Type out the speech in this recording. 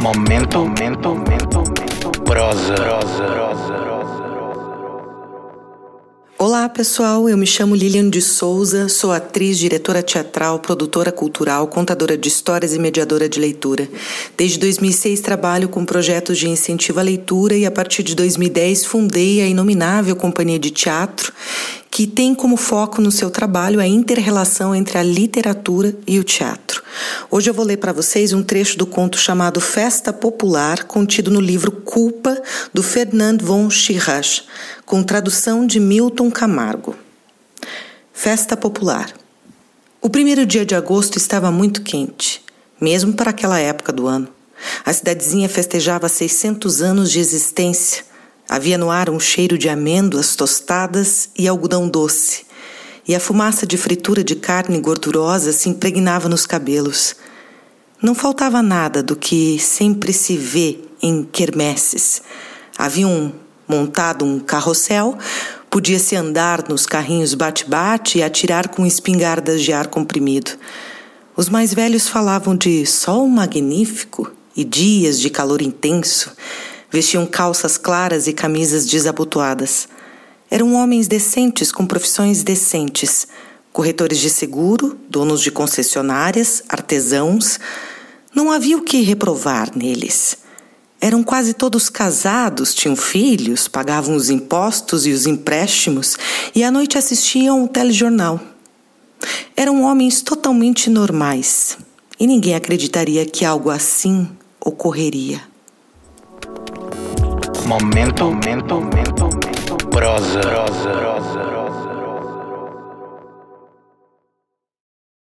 Momento, momento, momento. Prosa, prosa, prosa. Olá, pessoal. Eu me chamo Lilian de Souza, sou atriz, diretora teatral, produtora cultural, contadora de histórias e mediadora de leitura. Desde 2006 trabalho com projetos de incentivo à leitura e a partir de 2010 fundei a inominável companhia de teatro que tem como foco no seu trabalho a inter-relação entre a literatura e o teatro. Hoje eu vou ler para vocês um trecho do conto chamado Festa Popular, contido no livro Culpa, do Fernand von Schirach, com tradução de Milton Camargo. Festa Popular. O primeiro dia de agosto estava muito quente, mesmo para aquela época do ano. A cidadezinha festejava 600 anos de existência Havia no ar um cheiro de amêndoas tostadas e algodão doce, e a fumaça de fritura de carne gordurosa se impregnava nos cabelos. Não faltava nada do que sempre se vê em quermesses. Haviam montado um carrossel, podia-se andar nos carrinhos bate-bate e atirar com espingardas de ar comprimido. Os mais velhos falavam de sol magnífico e dias de calor intenso. Vestiam calças claras e camisas desabotoadas. Eram homens decentes com profissões decentes. Corretores de seguro, donos de concessionárias, artesãos. Não havia o que reprovar neles. Eram quase todos casados, tinham filhos, pagavam os impostos e os empréstimos e à noite assistiam o telejornal. Eram homens totalmente normais e ninguém acreditaria que algo assim ocorreria. Momento, momento, momento, momento. Prosa, prosa, prosa.